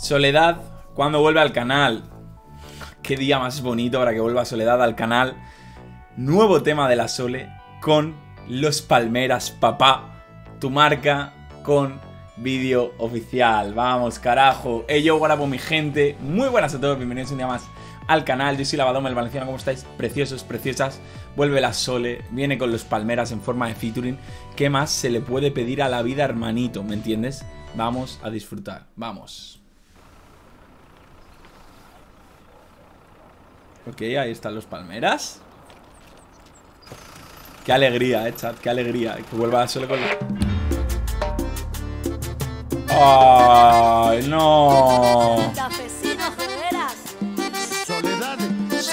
Soledad, cuando vuelve al canal. Qué día más bonito para que vuelva Soledad al canal. Nuevo tema de la Sole con Los Palmeras, papá. Tu marca con vídeo oficial. Vamos, carajo. Hey, yo, guarapo, mi gente. Muy buenas a todos, bienvenidos un día más al canal. Yo soy Lavadome, el valenciano. ¿Cómo estáis? Preciosos, preciosas. Vuelve la Sole, viene con los Palmeras en forma de featuring. ¿Qué más se le puede pedir a la vida, hermanito? ¿Me entiendes? Vamos a disfrutar. Vamos. Ok, ahí están los palmeras. Qué alegría, eh, chat, qué alegría. Que vuelva a solo con ¡Ay, no! Soledad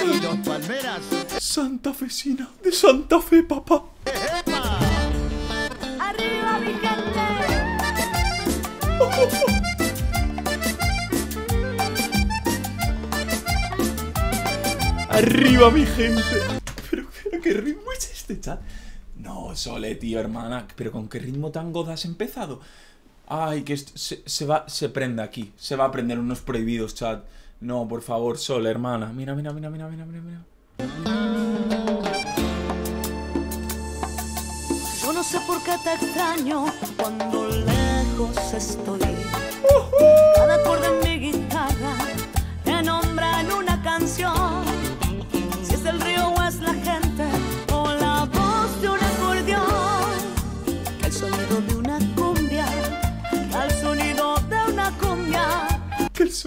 y los palmeras. Santa Fecina de Santa Fe, papá. Arriba, mi gente. Pero, pero qué ritmo es este, chat. No, Sole, tío, hermana. Pero con qué ritmo tan goda has empezado. Ay, que esto se, se va, se prende aquí. Se va a prender unos prohibidos, chat. No, por favor, Sole, hermana. Mira, mira, mira, mira, mira, mira, mira. Yo no sé por qué te extraño cuando lejos estoy. Cada acorde en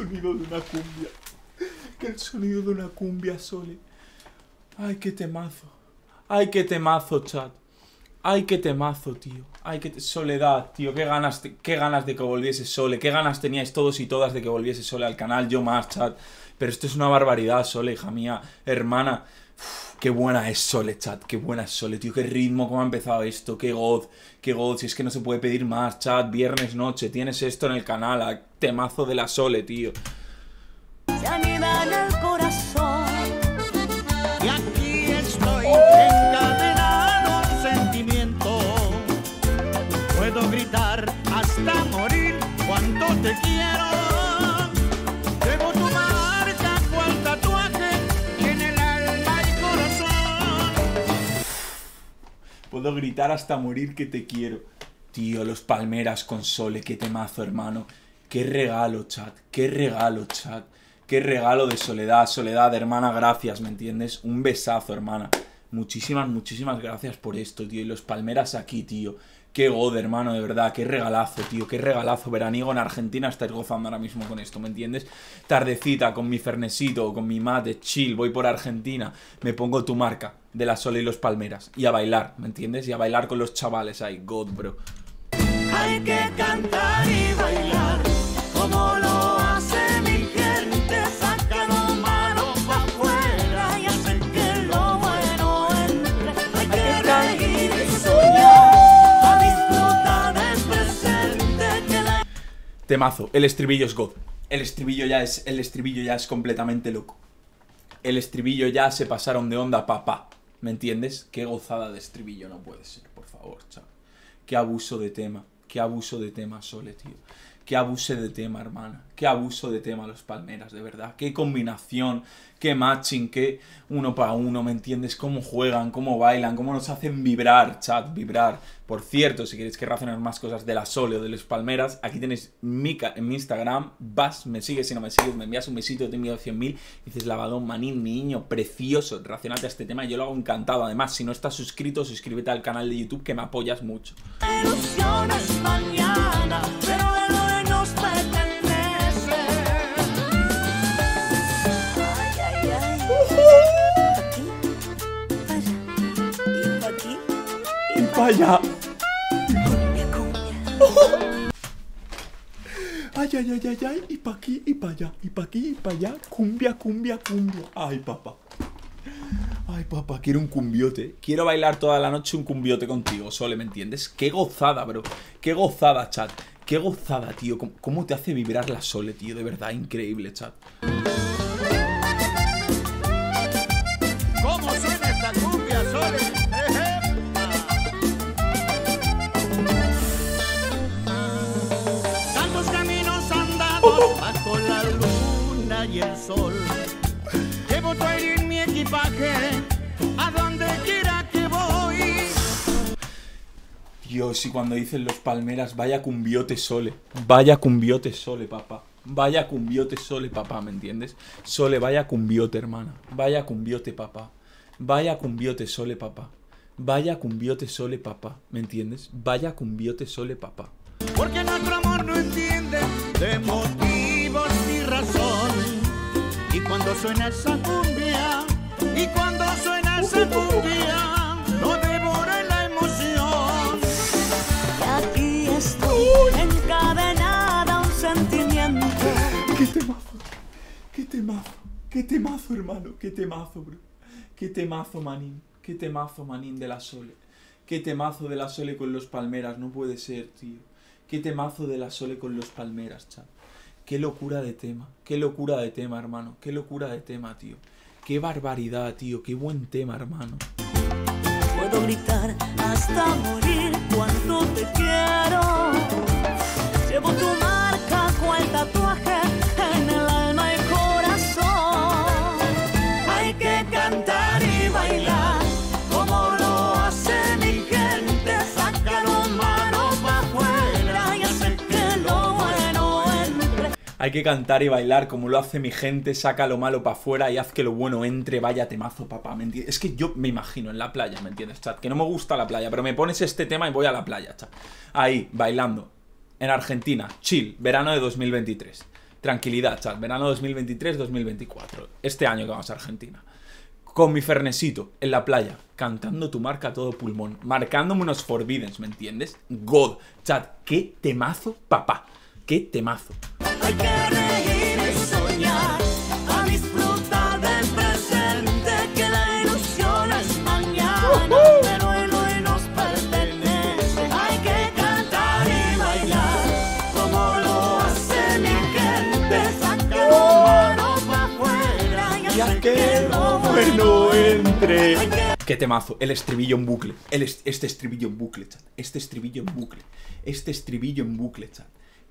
sonido de una cumbia. Que el sonido de una cumbia, Sole. Ay, qué temazo. Ay, qué temazo, chat. Ay, qué temazo, tío. Ay, qué te- soledad, tío. Qué ganas, qué ganas de que volviese Sole. Qué ganas teníais todos y todas de que volviese Sole al canal. Yo más, chat. Pero esto es una barbaridad, Sole, hija mía. Hermana. Qué buena es Sole, chat. Qué buena es Sole, tío. Qué ritmo, cómo ha empezado esto. Qué god. Qué god. Si es que no se puede pedir más, chat. Viernes noche. Tienes esto en el canal. a Temazo de la Sole, tío. Se anida en el corazón. Y aquí estoy encadenado a un sentimiento. Puedo gritar hasta morir cuánto te quiero. Puedo gritar hasta morir que te quiero. Tío, los palmeras con Sole, qué temazo, hermano. Qué regalo, chat. Qué regalo, chat. Qué regalo de soledad. Soledad, hermana, gracias, ¿me entiendes? Un besazo, hermana. Muchísimas, muchísimas gracias por esto, tío. Y los palmeras aquí, tío. Qué god, hermano, de verdad. Qué regalazo, tío. Qué regalazo. Veraniego en Argentina estáis gozando ahora mismo con esto, ¿me entiendes? Tardecita, con mi fernesito, con mi mate, chill. Voy por Argentina. Me pongo tu marca de la Sole y los palmeras. Y a bailar, ¿me entiendes? Y a bailar con los chavales ahí. God, bro. Hay que cantar El estribillo es God. El estribillo ya es, el estribillo ya es completamente loco. El estribillo ya se pasaron de onda, papá. ¿Me entiendes? Qué gozada de estribillo no puede ser, por favor, chaval. Qué abuso de tema. Qué abuso de tema, Sole, tío. Qué abuso de tema, hermana. Qué abuso de tema los palmeras, de verdad. Qué combinación, qué matching, qué uno para uno, ¿me entiendes? Cómo juegan, cómo bailan, cómo nos hacen vibrar, chat, vibrar. Por cierto, si queréis que razonar más cosas de la Sole o de los palmeras, aquí tenéis mi, en mi Instagram. Vas, me sigues, si no me sigues, me envías un besito, te envío 100.000. Dices, lavadón, manín, niño, precioso. Racionate a este tema, yo lo hago encantado. Además, si no estás suscrito, suscríbete al canal de YouTube que me apoyas mucho. mañana, allá. Ay, ay, ay, ay, y pa' aquí y pa' allá, y pa' aquí y pa' allá, cumbia, cumbia, cumbia. Ay, papá. Ay, papá, quiero un cumbiote. Quiero bailar toda la noche un cumbiote contigo, Sole, ¿me entiendes? Qué gozada, bro. Qué gozada, chat. Qué gozada, tío. ¿Cómo, cómo te hace vibrar la Sole, tío? De verdad, increíble, chat. Y el sol. Llevo tu aire en mi equipaje, a donde quiera que voy. Dios, y cuando dicen los palmeras, vaya cumbiote sole. Vaya cumbiote sole, papá. Vaya cumbiote sole, papá, ¿me entiendes? Sole, vaya cumbiote, hermana. Vaya cumbiote, papá. Vaya cumbiote sole, papá. Vaya cumbiote sole, papá. ¿Me entiendes? Vaya cumbiote sole, papá. Porque nuestro amor no entiende de. Y cuando suena esa cumbia, y cuando suena esa cumbia, no devora la emoción. Y aquí estoy encadenada a un sentimiento. ¡Qué temazo! ¡Qué temazo! ¡Qué temazo, hermano! ¡Qué temazo, bro! ¡Qué temazo, manín! ¡Qué temazo, manín de la Sole! ¡Qué temazo de la Sole con los palmeras! No puede ser, tío. ¡Qué temazo de la Sole con los palmeras, chat! ¡Qué locura de tema! ¡Qué locura de tema, hermano! ¡Qué locura de tema, tío! ¡Qué barbaridad, tío! ¡Qué buen tema, hermano! Puedo gritar hasta Hay que cantar y bailar como lo hace mi gente, saca lo malo para afuera y haz que lo bueno entre, vaya temazo, papá, ¿me? Es que yo me imagino en la playa, ¿me entiendes, chat? Que no me gusta la playa, pero me pones este tema y voy a la playa, chat. Ahí, bailando. En Argentina, chill, verano de 2023. Tranquilidad, chat, verano 2023-2024. Este año que vamos a Argentina. Con mi fernesito, en la playa, cantando tu marca a todo pulmón, marcándome unos Forbiddens, ¿me entiendes? God, chat, qué temazo, papá, qué temazo. Hay que reír y soñar, a disfrutar del presente, que la ilusión es mañana, pero el hoy nos pertenece. Hay que cantar y bailar, como lo hace mi gente, sacar mano pa' afuera y hacer que lo bueno entre. Qué temazo, el estribillo en bucle. El est- este estribillo en bucle, chat. Este estribillo en bucle. Este estribillo en bucle, chat.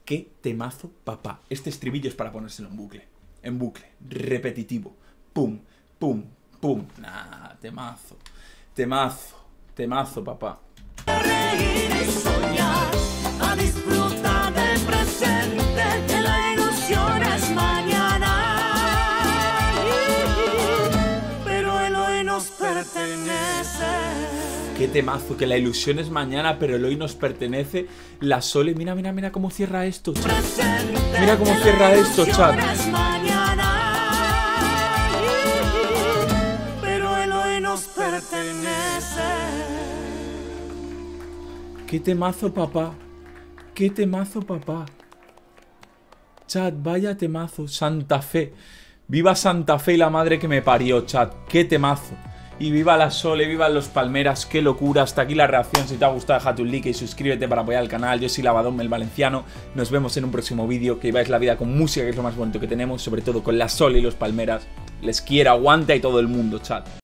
Qué temazo, papá. Este estribillo es para ponérselo en bucle. En bucle. Repetitivo. Pum, pum, pum. Nah, temazo. Temazo. Temazo, papá. y soñar, a disfrutar temazo, que la ilusión es mañana, pero el hoy nos pertenece. La Sole, mira, mira, mira cómo cierra esto, chat. Mira cómo cierra esto, chat. Qué temazo, papá. Qué temazo, papá. Chat, vaya temazo. Santa Fe. Viva Santa Fe y la madre que me parió, chat. Qué temazo. Y viva la Sole, viva los Palmeras, qué locura. Hasta aquí la reacción. Si te ha gustado, deja tu like y suscríbete para apoyar el canal. Yo soy Lavadón, el valenciano. Nos vemos en un próximo vídeo. Que viváis la vida con música, que es lo más bonito que tenemos. Sobre todo con la Sole y los Palmeras. Les quiero, aguanta y todo el mundo, chat.